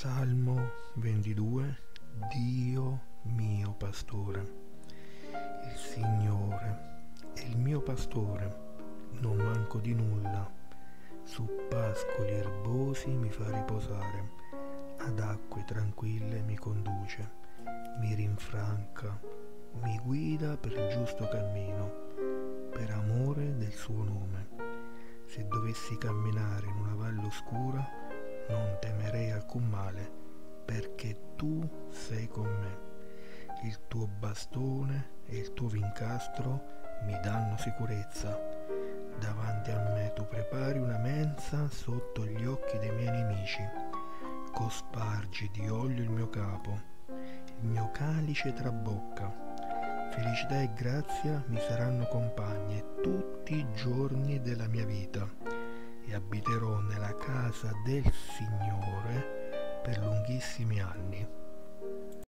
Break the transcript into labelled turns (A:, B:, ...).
A: Salmo 22 Dio mio pastore. Il Signore è il mio pastore, non manco di nulla. Su pascoli erbosi mi fa riposare, ad acque tranquille mi conduce, mi rinfranca, mi guida per il giusto cammino, per amore del suo nome. Se dovessi camminare in una valle alcun male, perché tu sei con me. Il tuo bastone e il tuo vincastro mi danno sicurezza. Davanti a me tu prepari una mensa sotto gli occhi dei miei nemici. Cospargi di olio il mio capo, il mio calice trabocca. Felicità e grazia mi saranno compagne tutti i giorni della mia vita e abiterò nella casa del Signore per lunghissimi anni.